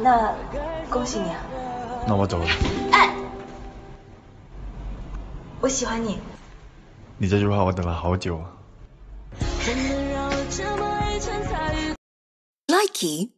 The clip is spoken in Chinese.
那恭喜你啊！那我走了。哎，我喜欢你。你这句话我等了好久啊。Likey